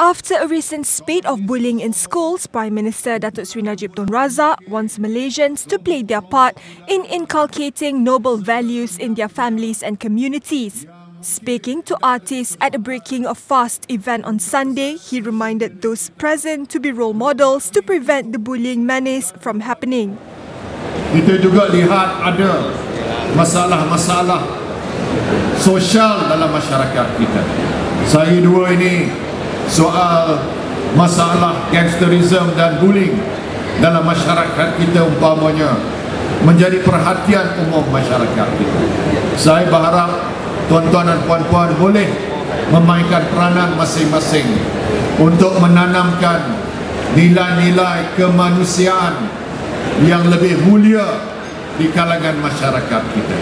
After a recent spate of bullying in schools, Prime Minister Datuk Sri Najib Tun Razak wants Malaysians to play their part in inculcating noble values in their families and communities. Speaking to artists at a breaking of fast event on Sunday, he reminded those present to be role models to prevent the bullying menace from happening. Kita juga lihat ada masalah-masalah sosial dalam masyarakat kita. Saya dua ini soal masalah gangsterism dan bullying dalam masyarakat kita umpamanya menjadi perhatian umum masyarakat kita. Saya berharap tuan-tuan dan puan-puan boleh memainkan peranan masing-masing untuk menanamkan nilai-nilai kemanusiaan yang lebih mulia di kalangan masyarakat kita.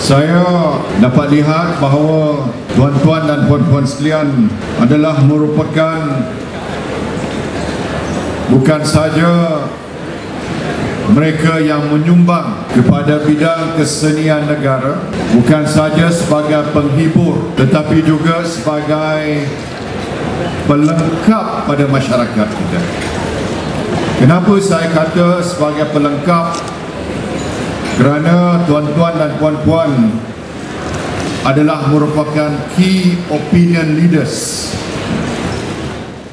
Saya dapat lihat bahawa tuan-tuan puan-puan sekalian adalah merupakan bukan saja mereka yang menyumbang kepada bidang kesenian negara bukan saja sebagai penghibur tetapi juga sebagai pelengkap pada masyarakat kita. Kenapa saya kata sebagai pelengkap? Kerana tuan-tuan dan puan-puan adalah merupakan key opinion leaders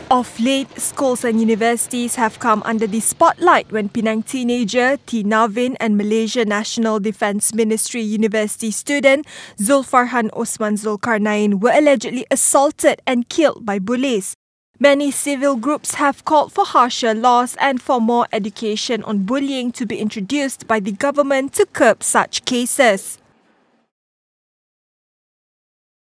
Of late, schools and universities have come under the spotlight when Penang teenager T. Navin and Malaysia National Defence Ministry University student Zulfarhan Osman Zulkarnain were allegedly assaulted and killed by bullies. Many civil groups have called for harsher laws and for more education on bullying to be introduced by the government to curb such cases.